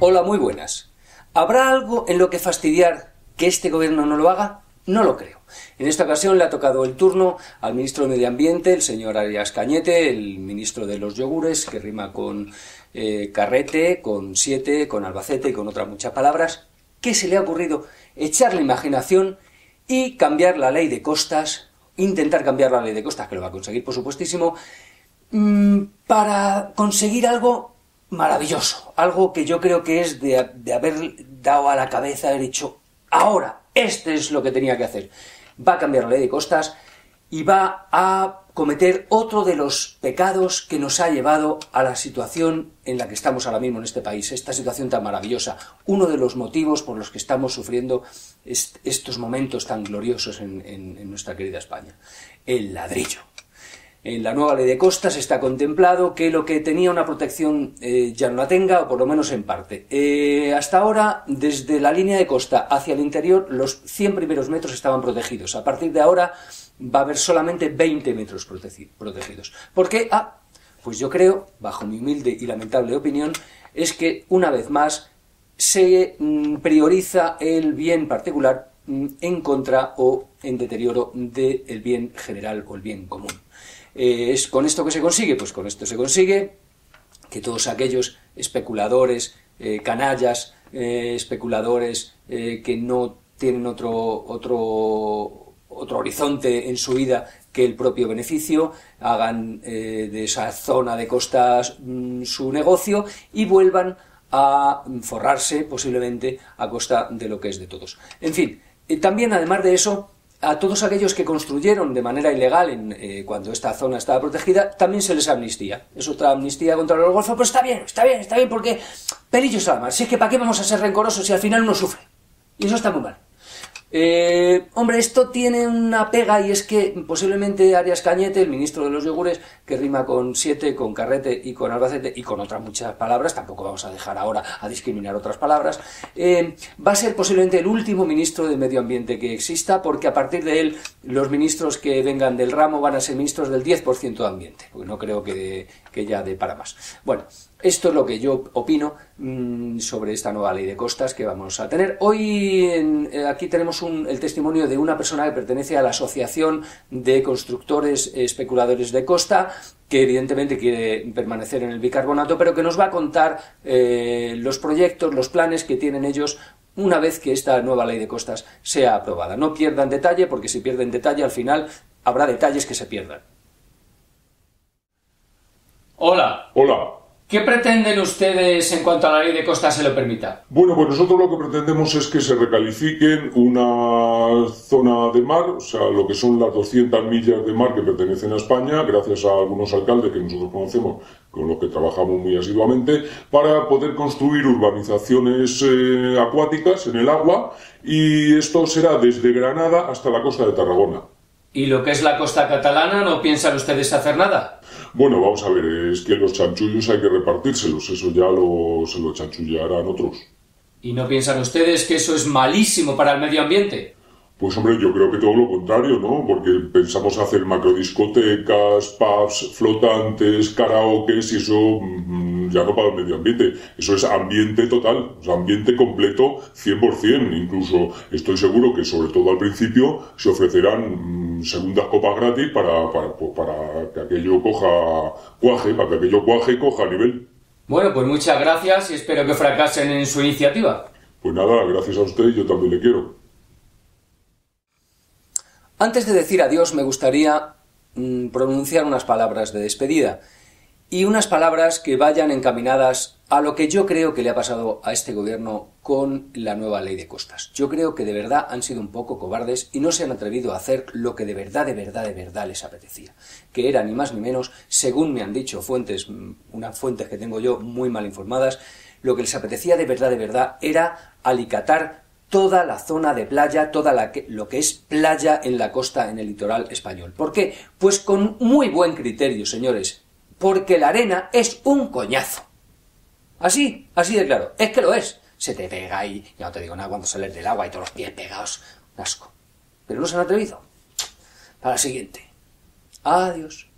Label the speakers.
Speaker 1: Hola, muy buenas. ¿Habrá algo en lo que fastidiar que este gobierno no lo haga? No lo creo. En esta ocasión le ha tocado el turno al ministro de Medio Ambiente, el señor Arias Cañete, el ministro de los yogures, que rima con eh, carrete, con siete, con albacete y con otras muchas palabras. ¿Qué se le ha ocurrido? Echar la imaginación y cambiar la ley de costas, intentar cambiar la ley de costas, que lo va a conseguir por supuestísimo, mm, para conseguir algo maravilloso, algo que yo creo que es de, de haber dado a la cabeza, haber dicho, ahora, este es lo que tenía que hacer. Va a cambiar la ley de costas y va a cometer otro de los pecados que nos ha llevado a la situación en la que estamos ahora mismo en este país, esta situación tan maravillosa, uno de los motivos por los que estamos sufriendo est estos momentos tan gloriosos en nuestra querida España, el ladrillo. En la nueva ley de costas está contemplado que lo que tenía una protección eh, ya no la tenga, o por lo menos en parte. Eh, hasta ahora, desde la línea de costa hacia el interior, los 100 primeros metros estaban protegidos. A partir de ahora va a haber solamente 20 metros protegidos. ¿Por qué? Ah, pues yo creo, bajo mi humilde y lamentable opinión, es que una vez más se mm, prioriza el bien particular en contra o en deterioro del bien general o el bien común. Eh, ¿Es con esto que se consigue? Pues con esto se consigue que todos aquellos especuladores, eh, canallas, eh, especuladores que no tienen otro, otro, otro horizonte en su vida que el propio beneficio, hagan de esa zona de costas mmm, su negocio y vuelvan a forrarse posiblemente a costa de lo que es de todos. En fin, eh, también además de eso, a todos aquellos que construyeron de manera ilegal eh, cuando esta zona estaba protegida, también se les amnistía. Es otra amnistía contra los golfos, pero está bien, está bien, está bien, porque pelillos a la mar. Si es que ¿para qué vamos a ser rencorosos si al final uno sufre? Y eso está muy mal. Eh, hombre, esto tiene una pega y es que posiblemente Arias Cañete, el ministro de los yogures, que rima con siete, con carrete y con albacete y con otras muchas palabras, tampoco vamos a dejar ahora a discriminar otras palabras, eh, va a ser posiblemente el último ministro de medio ambiente que exista porque a partir de él los ministros que vengan del ramo van a ser ministros del 10% de ambiente, porque no creo que, que ya dé para más. Bueno, esto es lo que yo opino mmm, sobre esta nueva ley de costas que vamos a tener. Hoy en, eh, aquí tenemos un, el testimonio de una persona que pertenece a la Asociación de Constructores Especuladores de Costa, que evidentemente quiere permanecer en el bicarbonato, pero que nos va a contar eh, los proyectos, los planes que tienen ellos una vez que esta nueva ley de costas sea aprobada. No pierdan detalle, porque si pierden detalle, al final habrá detalles que se pierdan. Hola.
Speaker 2: Hola.
Speaker 1: ¿Qué pretenden ustedes en cuanto a la ley de costas se lo permita?
Speaker 2: Bueno, pues nosotros lo que pretendemos es que se recalifiquen una zona de mar, o sea, lo que son las 200 millas de mar que pertenecen a España, gracias a algunos alcaldes que nosotros conocemos, con los que trabajamos muy asiduamente, para poder construir urbanizaciones eh, acuáticas en el agua y esto será desde Granada hasta la costa de Tarragona.
Speaker 1: ¿Y lo que es la costa catalana no piensan ustedes hacer nada?
Speaker 2: Bueno, vamos a ver, es que los chanchullos hay que repartírselos, eso ya lo, se lo chanchullarán otros.
Speaker 1: ¿Y no piensan ustedes que eso es malísimo para el medio ambiente?
Speaker 2: Pues hombre, yo creo que todo lo contrario, ¿no? Porque pensamos hacer macrodiscotecas, pubs flotantes, karaokes y eso mmm, ya no para el medio ambiente. Eso es ambiente total, o sea, ambiente completo 100%. Incluso estoy seguro que sobre todo al principio se ofrecerán mmm, segundas copas gratis para, para, pues para que aquello coja cuaje, para que aquello cuaje y coja a nivel.
Speaker 1: Bueno, pues muchas gracias y espero que fracasen en su iniciativa.
Speaker 2: Pues nada, gracias a usted yo también le quiero.
Speaker 1: Antes de decir adiós me gustaría mmm, pronunciar unas palabras de despedida y unas palabras que vayan encaminadas a lo que yo creo que le ha pasado a este gobierno con la nueva ley de costas. Yo creo que de verdad han sido un poco cobardes y no se han atrevido a hacer lo que de verdad, de verdad, de verdad les apetecía, que era ni más ni menos, según me han dicho fuentes, unas fuentes que tengo yo muy mal informadas, lo que les apetecía de verdad, de verdad, era alicatar toda la zona de playa, toda la que, lo que es playa en la costa, en el litoral español. ¿Por qué? Pues con muy buen criterio, señores, porque la arena es un coñazo. Así, así de claro, es que lo es. Se te pega y ya no te digo nada cuando sales del agua y todos los pies pegados. Un asco. Pero no se han atrevido. Para la siguiente. Adiós.